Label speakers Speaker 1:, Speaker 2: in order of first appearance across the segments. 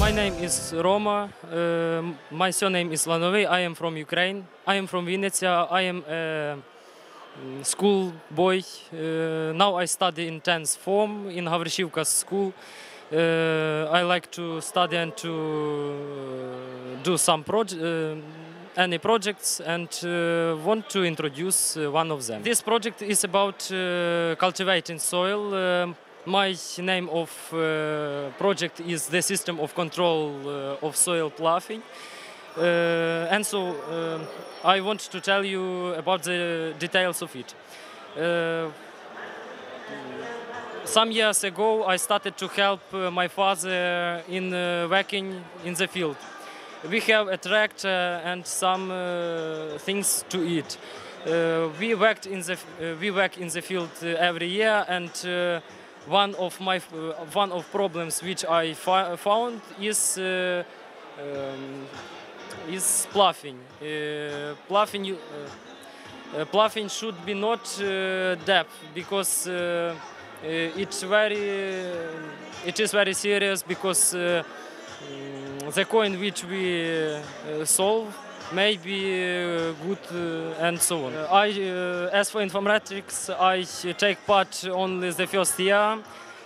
Speaker 1: My name is Roma. Uh, my surname is Lanovyi. I am from Ukraine. I am from Vinnytsia. I am a mm, school boy. Uh, now I study in 10th form in Havrishivka school. Uh, I like to study and to uh, do some project, uh, any projects, and uh, want to introduce uh, one of them. This project is about uh, cultivating soil. My name of uh, project is the system of control uh, of soil ploughing. Uh, and so um I want to tell you about the details of it. Uh, some years ago, I started to help uh, my father in uh, working in the field. We have a tractor and some uh, things to eat. Uh, we worked in the uh, we work in the field uh, every year, and uh, one of my uh, one of problems which I found is. Uh, um, is ploughing. Uh, ploughing, uh, uh, ploughing should be not uh, depth because uh, uh, it's very it is very serious because uh, mm, the coin which we uh, solve may be uh, good uh, and so on. I, uh, as for Infomatrix, I take part only the first year.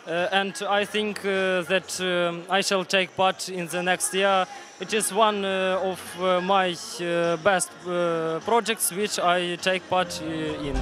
Speaker 1: Uh, and I think uh, that um, I shall take part in the next year. It is one uh, of my best projects which I take part in.